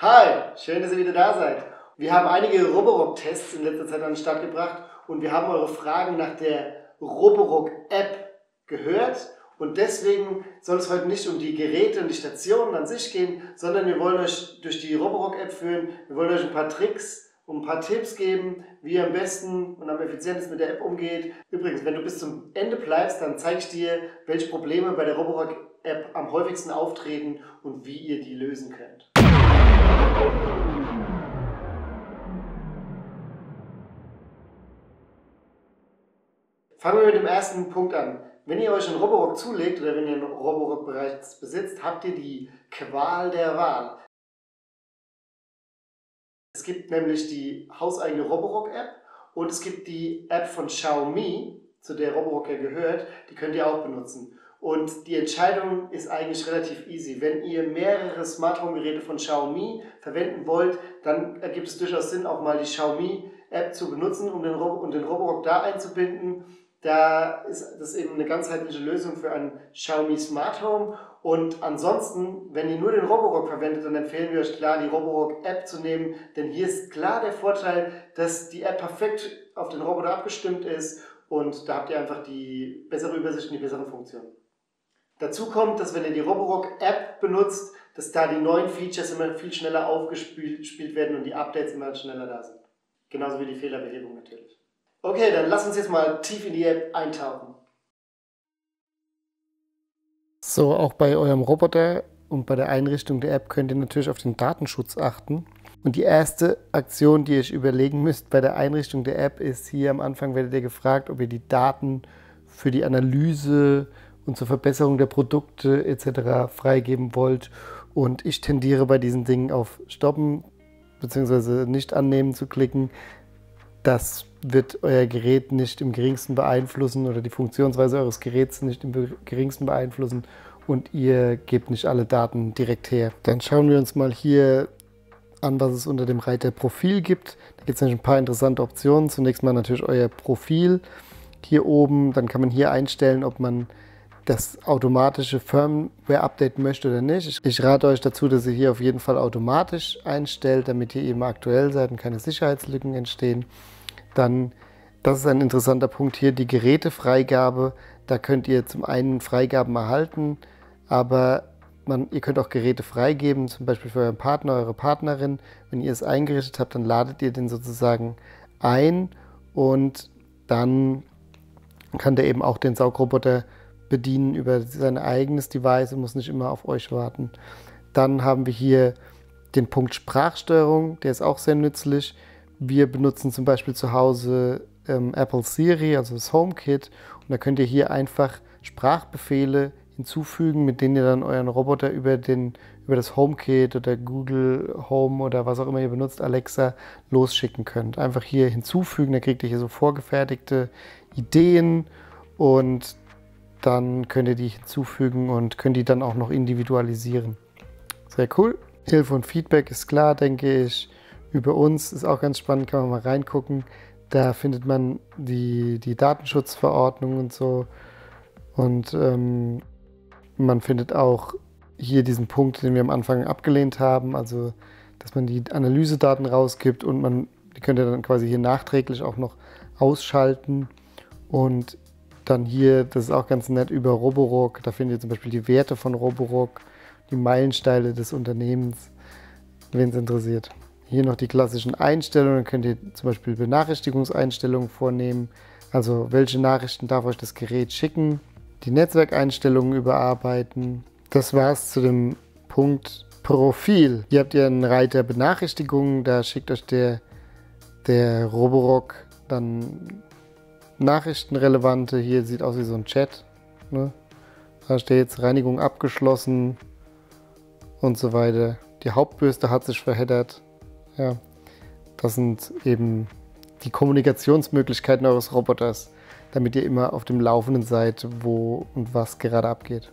Hi, schön, dass ihr wieder da seid. Wir haben einige Roborock-Tests in letzter Zeit an den Start gebracht und wir haben eure Fragen nach der Roborock-App gehört. Und deswegen soll es heute nicht um die Geräte und die Stationen an sich gehen, sondern wir wollen euch durch die Roborock-App führen. Wir wollen euch ein paar Tricks und ein paar Tipps geben, wie ihr am besten und am effizientesten mit der App umgeht. Übrigens, wenn du bis zum Ende bleibst, dann zeige ich dir, welche Probleme bei der Roborock-App am häufigsten auftreten und wie ihr die lösen könnt. Fangen wir mit dem ersten Punkt an. Wenn ihr euch einen Roborock zulegt oder wenn ihr einen Roborock bereits besitzt, habt ihr die Qual der Wahl. Es gibt nämlich die hauseigene Roborock-App und es gibt die App von Xiaomi, zu der Roborock ja gehört, die könnt ihr auch benutzen. Und die Entscheidung ist eigentlich relativ easy. Wenn ihr mehrere Smart Home Geräte von Xiaomi verwenden wollt, dann ergibt es durchaus Sinn, auch mal die Xiaomi App zu benutzen, um den, Rob um den Roborock da einzubinden. Da ist das eben eine ganzheitliche Lösung für ein Xiaomi Smart Home. Und ansonsten, wenn ihr nur den Roborock verwendet, dann empfehlen wir euch klar, die Roborock App zu nehmen. Denn hier ist klar der Vorteil, dass die App perfekt auf den Roboter abgestimmt ist und da habt ihr einfach die bessere Übersicht und die besseren Funktionen. Dazu kommt, dass wenn ihr die Roborock App benutzt, dass da die neuen Features immer viel schneller aufgespielt werden und die Updates immer schneller da sind. Genauso wie die Fehlerbehebung natürlich. Okay, dann lass uns jetzt mal tief in die App eintauchen. So, auch bei eurem Roboter und bei der Einrichtung der App könnt ihr natürlich auf den Datenschutz achten. Und die erste Aktion, die ihr euch überlegen müsst bei der Einrichtung der App, ist hier am Anfang werdet ihr gefragt, ob ihr die Daten für die Analyse und zur Verbesserung der Produkte etc. freigeben wollt. Und ich tendiere bei diesen Dingen auf Stoppen bzw. nicht annehmen zu klicken. Das wird euer Gerät nicht im geringsten beeinflussen oder die Funktionsweise eures Geräts nicht im geringsten beeinflussen und ihr gebt nicht alle Daten direkt her. Dann schauen wir uns mal hier an, was es unter dem Reiter Profil gibt. Da gibt es nämlich ein paar interessante Optionen. Zunächst mal natürlich euer Profil hier oben. Dann kann man hier einstellen, ob man das automatische Firmware update möchte oder nicht. Ich rate euch dazu, dass ihr hier auf jeden Fall automatisch einstellt, damit ihr eben aktuell seid und keine Sicherheitslücken entstehen. Dann, das ist ein interessanter Punkt hier, die Gerätefreigabe. Da könnt ihr zum einen Freigaben erhalten, aber man, ihr könnt auch Geräte freigeben, zum Beispiel für euren Partner, eure Partnerin. Wenn ihr es eingerichtet habt, dann ladet ihr den sozusagen ein und dann kann der eben auch den Saugroboter bedienen über sein eigenes Device und muss nicht immer auf euch warten. Dann haben wir hier den Punkt Sprachsteuerung, der ist auch sehr nützlich. Wir benutzen zum Beispiel zu Hause ähm, Apple Siri, also das HomeKit, und da könnt ihr hier einfach Sprachbefehle hinzufügen, mit denen ihr dann euren Roboter über, den, über das HomeKit oder Google Home oder was auch immer ihr benutzt, Alexa, losschicken könnt. Einfach hier hinzufügen, da kriegt ihr hier so vorgefertigte Ideen und dann könnt ihr die hinzufügen und könnt die dann auch noch individualisieren. Sehr cool. Hilfe und Feedback ist klar, denke ich. Über uns ist auch ganz spannend, kann man mal reingucken. Da findet man die, die Datenschutzverordnung und so. Und ähm, man findet auch hier diesen Punkt, den wir am Anfang abgelehnt haben, also dass man die Analysedaten rausgibt und man die könnt ihr dann quasi hier nachträglich auch noch ausschalten. Und dann hier, das ist auch ganz nett, über Roborock, da findet ihr zum Beispiel die Werte von Roborock, die Meilensteine des Unternehmens, wen es interessiert. Hier noch die klassischen Einstellungen, könnt ihr zum Beispiel Benachrichtigungseinstellungen vornehmen, also welche Nachrichten darf euch das Gerät schicken die Netzwerkeinstellungen überarbeiten. Das war es zu dem Punkt Profil. Hier habt ihr einen Reiter Benachrichtigungen, da schickt euch der, der Roborock dann Nachrichtenrelevante. Hier sieht aus wie so ein Chat. Ne? Da steht jetzt Reinigung abgeschlossen und so weiter. Die Hauptbürste hat sich verheddert. Ja, das sind eben die Kommunikationsmöglichkeiten eures Roboters damit ihr immer auf dem Laufenden seid, wo und was gerade abgeht.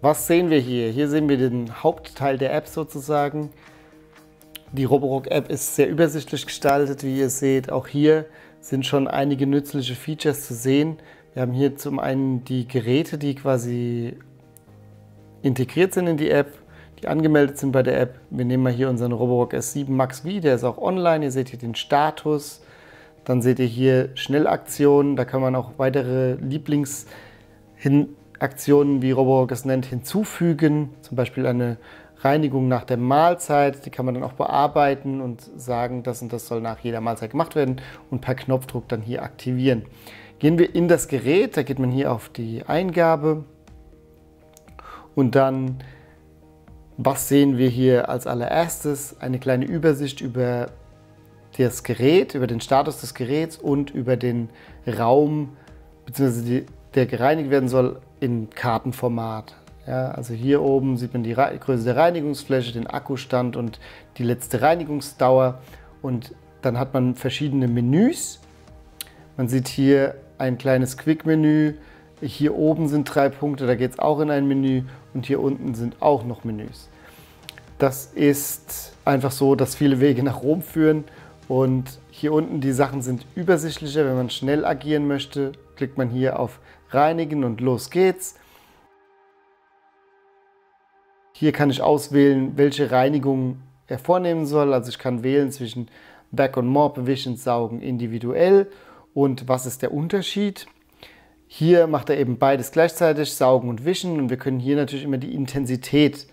Was sehen wir hier? Hier sehen wir den Hauptteil der App sozusagen. Die Roborock-App ist sehr übersichtlich gestaltet, wie ihr seht. Auch hier sind schon einige nützliche Features zu sehen. Wir haben hier zum einen die Geräte, die quasi integriert sind in die App, angemeldet sind bei der App. Wir nehmen mal hier unseren Roborock S7 Max V, der ist auch online. Ihr seht hier den Status. Dann seht ihr hier Schnellaktionen. Da kann man auch weitere Lieblingsaktionen, wie Roborock es nennt, hinzufügen. Zum Beispiel eine Reinigung nach der Mahlzeit. Die kann man dann auch bearbeiten und sagen, das und das soll nach jeder Mahlzeit gemacht werden und per Knopfdruck dann hier aktivieren. Gehen wir in das Gerät, da geht man hier auf die Eingabe und dann, was sehen wir hier als allererstes? Eine kleine Übersicht über das Gerät, über den Status des Geräts und über den Raum, beziehungsweise der gereinigt werden soll, in Kartenformat. Ja, also hier oben sieht man die Größe der Reinigungsfläche, den Akkustand und die letzte Reinigungsdauer. Und dann hat man verschiedene Menüs. Man sieht hier ein kleines Quick-Menü. Hier oben sind drei Punkte, da geht es auch in ein Menü. Und hier unten sind auch noch Menüs. Das ist einfach so, dass viele Wege nach Rom führen. Und hier unten die Sachen sind übersichtlicher. Wenn man schnell agieren möchte, klickt man hier auf Reinigen und los geht's. Hier kann ich auswählen, welche Reinigung er vornehmen soll. Also ich kann wählen zwischen Back und Mop, Wischen, Saugen individuell und was ist der Unterschied. Hier macht er eben beides gleichzeitig, Saugen und Wischen und wir können hier natürlich immer die Intensität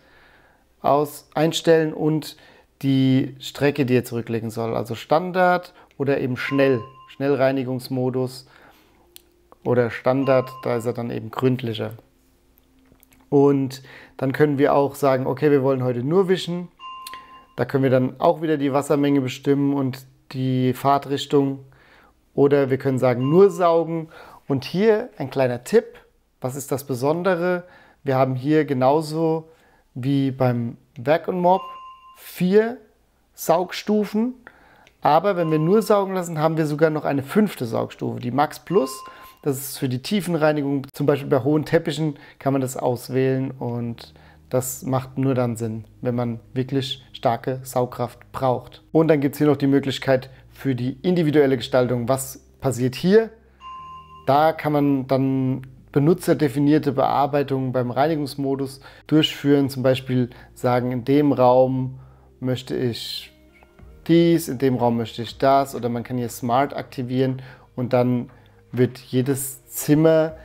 aus einstellen und die Strecke, die er zurücklegen soll. Also Standard oder eben schnell, Schnellreinigungsmodus oder Standard, da ist er dann eben gründlicher. Und dann können wir auch sagen, okay, wir wollen heute nur wischen. Da können wir dann auch wieder die Wassermenge bestimmen und die Fahrtrichtung. Oder wir können sagen, nur saugen. Und hier ein kleiner Tipp. Was ist das Besondere? Wir haben hier genauso wie beim Werk und Mob vier Saugstufen. Aber wenn wir nur saugen lassen, haben wir sogar noch eine fünfte Saugstufe, die Max Plus. Das ist für die Tiefenreinigung. Zum Beispiel bei hohen Teppichen kann man das auswählen und das macht nur dann Sinn, wenn man wirklich starke Saugkraft braucht. Und dann gibt es hier noch die Möglichkeit für die individuelle Gestaltung. Was passiert hier? Da kann man dann benutzerdefinierte Bearbeitungen beim Reinigungsmodus durchführen. Zum Beispiel sagen, in dem Raum möchte ich dies, in dem Raum möchte ich das. Oder man kann hier Smart aktivieren und dann wird jedes Zimmer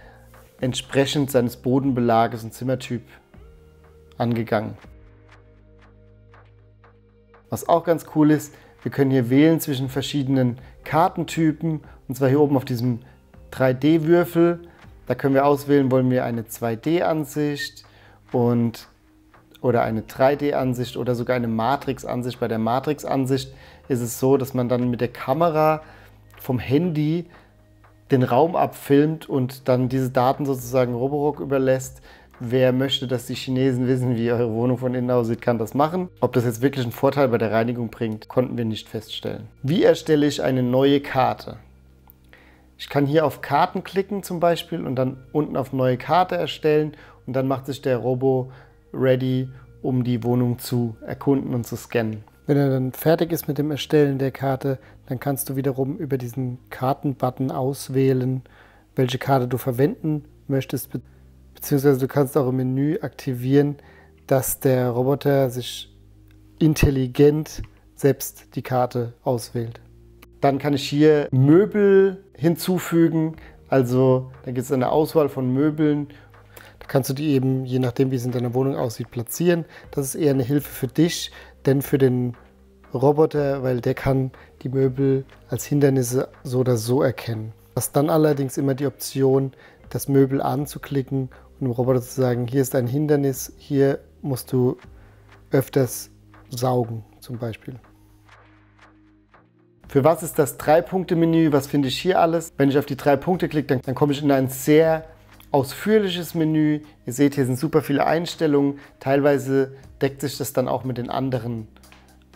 entsprechend seines Bodenbelages und Zimmertyp angegangen. Was auch ganz cool ist, wir können hier wählen zwischen verschiedenen Kartentypen und zwar hier oben auf diesem 3D-Würfel. Da können wir auswählen, wollen wir eine 2D-Ansicht und oder eine 3D-Ansicht oder sogar eine Matrix-Ansicht. Bei der Matrix-Ansicht ist es so, dass man dann mit der Kamera vom Handy den Raum abfilmt und dann diese Daten sozusagen Roborock überlässt. Wer möchte, dass die Chinesen wissen, wie eure Wohnung von innen aussieht, kann das machen. Ob das jetzt wirklich einen Vorteil bei der Reinigung bringt, konnten wir nicht feststellen. Wie erstelle ich eine neue Karte? Ich kann hier auf Karten klicken zum Beispiel und dann unten auf neue Karte erstellen und dann macht sich der Robo ready, um die Wohnung zu erkunden und zu scannen. Wenn er dann fertig ist mit dem Erstellen der Karte, dann kannst du wiederum über diesen Karten-Button auswählen, welche Karte du verwenden möchtest, beziehungsweise du kannst auch im Menü aktivieren, dass der Roboter sich intelligent selbst die Karte auswählt. Dann kann ich hier Möbel hinzufügen, also da gibt es eine Auswahl von Möbeln da kannst du die eben, je nachdem wie es in deiner Wohnung aussieht, platzieren. Das ist eher eine Hilfe für dich, denn für den Roboter, weil der kann die Möbel als Hindernisse so oder so erkennen. Hast dann allerdings immer die Option, das Möbel anzuklicken und dem Roboter zu sagen, hier ist ein Hindernis, hier musst du öfters saugen zum Beispiel. Für was ist das Drei-Punkte-Menü? Was finde ich hier alles? Wenn ich auf die drei Punkte klicke, dann, dann komme ich in ein sehr ausführliches Menü. Ihr seht, hier sind super viele Einstellungen. Teilweise deckt sich das dann auch mit den anderen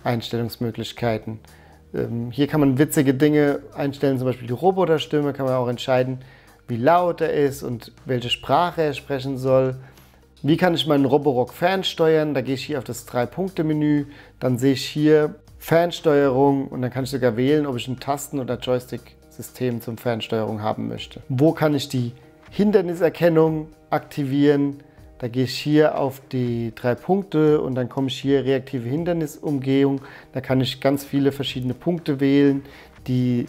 Einstellungsmöglichkeiten. Ähm, hier kann man witzige Dinge einstellen, zum Beispiel die Roboterstimme, kann man auch entscheiden, wie laut er ist und welche Sprache er sprechen soll. Wie kann ich meinen Roborock fernsteuern? Da gehe ich hier auf das Drei-Punkte-Menü, dann sehe ich hier Fernsteuerung und dann kann ich sogar wählen, ob ich ein Tasten- oder Joystick-System zum Fernsteuerung haben möchte. Wo kann ich die Hinderniserkennung aktivieren, Da gehe ich hier auf die drei Punkte und dann komme ich hier reaktive Hindernisumgehung. Da kann ich ganz viele verschiedene Punkte wählen, die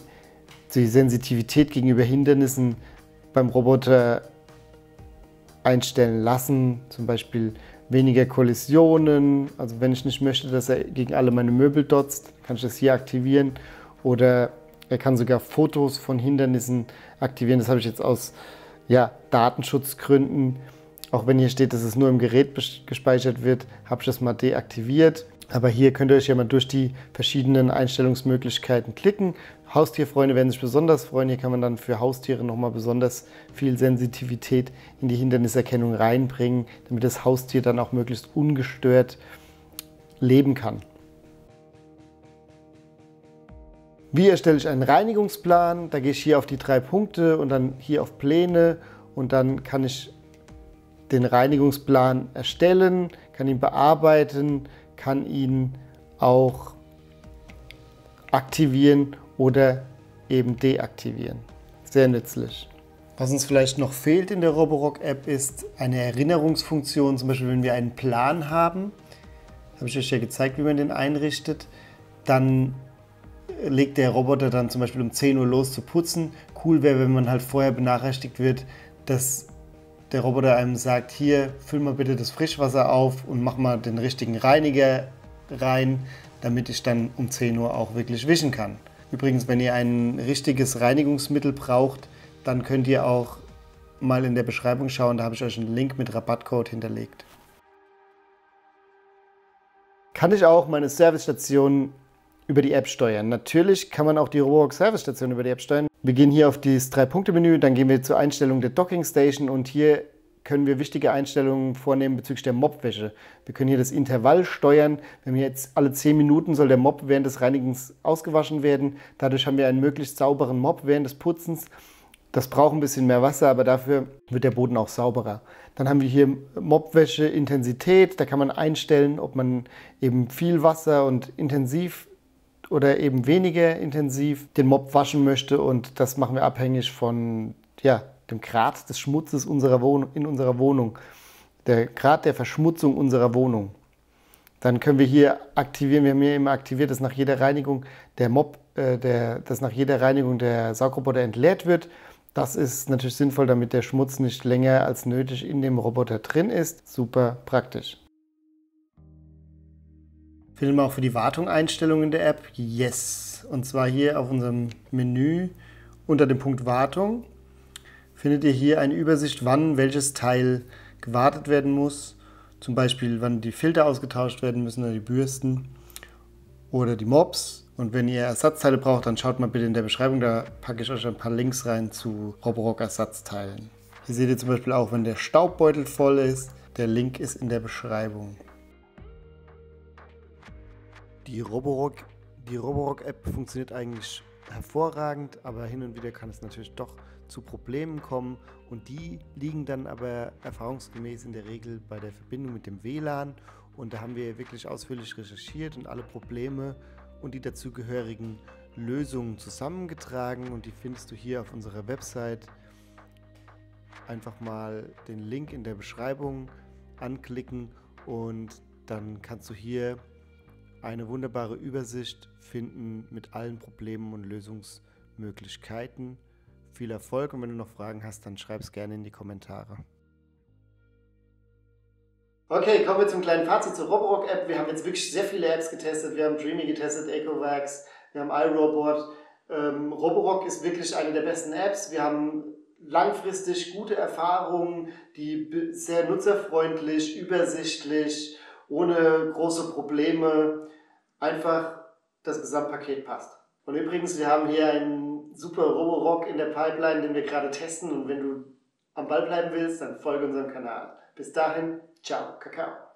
die Sensitivität gegenüber Hindernissen beim Roboter einstellen lassen. Zum Beispiel weniger Kollisionen. Also wenn ich nicht möchte, dass er gegen alle meine Möbel dotzt, kann ich das hier aktivieren. Oder er kann sogar Fotos von Hindernissen aktivieren. Das habe ich jetzt aus ja, Datenschutzgründen, auch wenn hier steht, dass es nur im Gerät gespeichert wird, habe ich das mal deaktiviert. Aber hier könnt ihr euch ja mal durch die verschiedenen Einstellungsmöglichkeiten klicken. Haustierfreunde werden sich besonders freuen. Hier kann man dann für Haustiere nochmal besonders viel Sensitivität in die Hinderniserkennung reinbringen, damit das Haustier dann auch möglichst ungestört leben kann. Wie erstelle ich einen Reinigungsplan? Da gehe ich hier auf die drei Punkte und dann hier auf Pläne und dann kann ich den Reinigungsplan erstellen, kann ihn bearbeiten, kann ihn auch aktivieren oder eben deaktivieren. Sehr nützlich. Was uns vielleicht noch fehlt in der Roborock-App ist eine Erinnerungsfunktion, zum Beispiel wenn wir einen Plan haben, habe ich euch ja gezeigt, wie man den einrichtet, dann legt der Roboter dann zum Beispiel um 10 Uhr los zu putzen. Cool wäre, wenn man halt vorher benachrichtigt wird, dass der Roboter einem sagt, hier, füll mal bitte das Frischwasser auf und mach mal den richtigen Reiniger rein, damit ich dann um 10 Uhr auch wirklich wischen kann. Übrigens, wenn ihr ein richtiges Reinigungsmittel braucht, dann könnt ihr auch mal in der Beschreibung schauen, da habe ich euch einen Link mit Rabattcode hinterlegt. Kann ich auch meine Servicestation über die App steuern. Natürlich kann man auch die Roborock Service Station über die App steuern. Wir gehen hier auf das Drei-Punkte-Menü, dann gehen wir zur Einstellung der Docking Station und hier können wir wichtige Einstellungen vornehmen bezüglich der Mobwäsche. Wir können hier das Intervall steuern. Wenn wir jetzt alle 10 Minuten soll der Mob während des Reinigens ausgewaschen werden. Dadurch haben wir einen möglichst sauberen Mob während des Putzens. Das braucht ein bisschen mehr Wasser, aber dafür wird der Boden auch sauberer. Dann haben wir hier Mobwäsche Intensität. Da kann man einstellen, ob man eben viel Wasser und intensiv oder eben weniger intensiv den Mob waschen möchte. Und das machen wir abhängig von ja, dem Grad des Schmutzes unserer Wohnung, in unserer Wohnung. Der Grad der Verschmutzung unserer Wohnung. Dann können wir hier aktivieren, wir haben hier immer aktiviert, dass nach jeder Reinigung der Mob, äh, der, dass nach jeder Reinigung der Saugroboter entleert wird. Das ist natürlich sinnvoll, damit der Schmutz nicht länger als nötig in dem Roboter drin ist. Super praktisch. Finden wir auch für die Wartung Einstellungen der App? Yes. Und zwar hier auf unserem Menü unter dem Punkt Wartung findet ihr hier eine Übersicht, wann welches Teil gewartet werden muss. Zum Beispiel, wann die Filter ausgetauscht werden müssen oder die Bürsten oder die Mops. Und wenn ihr Ersatzteile braucht, dann schaut mal bitte in der Beschreibung, da packe ich euch ein paar Links rein zu Roborock Ersatzteilen. Hier seht ihr zum Beispiel auch, wenn der Staubbeutel voll ist. Der Link ist in der Beschreibung. Die Roborock, die Roborock-App funktioniert eigentlich hervorragend, aber hin und wieder kann es natürlich doch zu Problemen kommen. Und die liegen dann aber erfahrungsgemäß in der Regel bei der Verbindung mit dem WLAN und da haben wir wirklich ausführlich recherchiert und alle Probleme und die dazugehörigen Lösungen zusammengetragen. Und die findest du hier auf unserer Website. Einfach mal den Link in der Beschreibung anklicken und dann kannst du hier eine wunderbare Übersicht finden mit allen Problemen und Lösungsmöglichkeiten. Viel Erfolg und wenn du noch Fragen hast, dann schreib es gerne in die Kommentare. Okay, kommen wir zum kleinen Fazit zur Roborock App. Wir haben jetzt wirklich sehr viele Apps getestet. Wir haben Dreamy getestet, Ecovax, wir haben iRobot. Ähm, Roborock ist wirklich eine der besten Apps. Wir haben langfristig gute Erfahrungen, die sehr nutzerfreundlich, übersichtlich, ohne große Probleme einfach das Gesamtpaket passt. Und übrigens, wir haben hier einen super Roborock in der Pipeline, den wir gerade testen. Und wenn du am Ball bleiben willst, dann folge unserem Kanal. Bis dahin, ciao, Kakao.